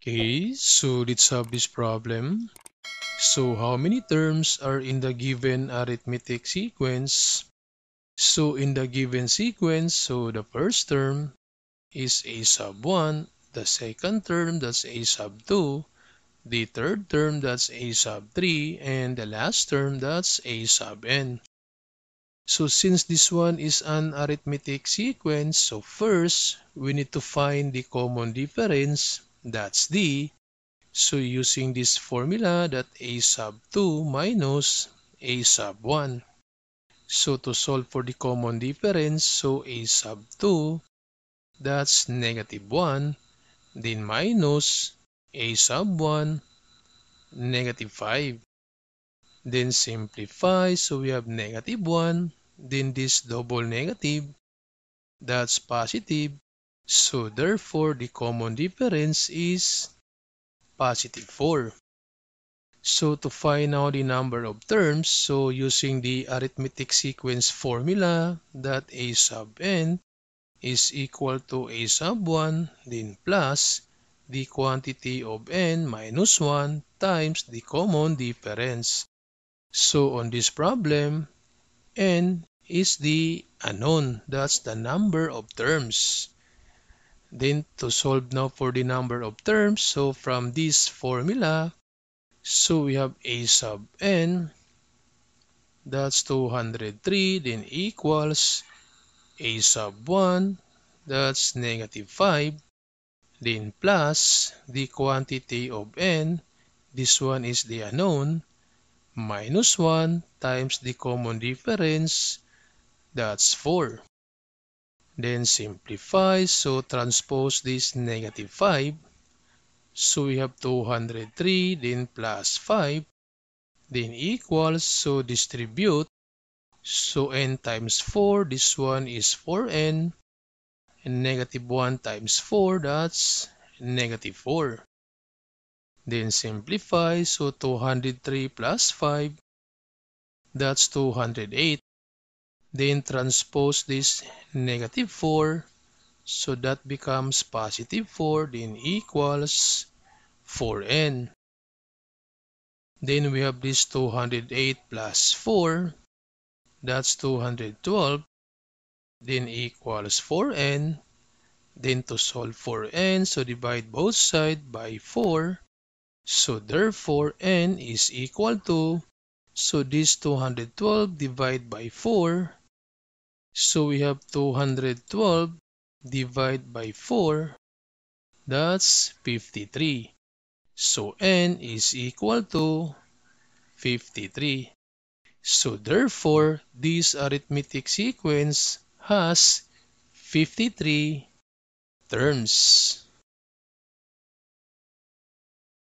Okay, so let's have this problem. So how many terms are in the given arithmetic sequence? So in the given sequence, so the first term is a sub 1, the second term that's a sub 2, the third term that's a sub 3, and the last term that's a sub n. So since this one is an arithmetic sequence, so first we need to find the common difference that's D. So using this formula that A sub 2 minus A sub 1. So to solve for the common difference, so A sub 2, that's negative 1. Then minus A sub 1, negative 5. Then simplify, so we have negative 1. Then this double negative, that's positive. So therefore, the common difference is positive 4. So to find out the number of terms, so using the arithmetic sequence formula that a sub n is equal to a sub 1 then plus the quantity of n minus 1 times the common difference. So on this problem, n is the unknown. That's the number of terms. Then to solve now for the number of terms, so from this formula, so we have a sub n, that's 203, then equals a sub 1, that's negative 5, then plus the quantity of n, this one is the unknown, minus 1 times the common difference, that's 4. Then simplify, so transpose this negative 5. So we have 203, then plus 5, then equals, so distribute. So n times 4, this one is 4n. And negative 1 times 4, that's negative 4. Then simplify, so 203 plus 5, that's 208. Then transpose this negative 4. So that becomes positive 4 then equals 4n. Then we have this 208 plus 4. That's 212. Then equals 4n. Then to solve for n, so divide both sides by 4. So therefore, n is equal to, so this 212 divided by 4, so we have 212 divided by 4. That's 53. So n is equal to 53. So therefore, this arithmetic sequence has 53 terms.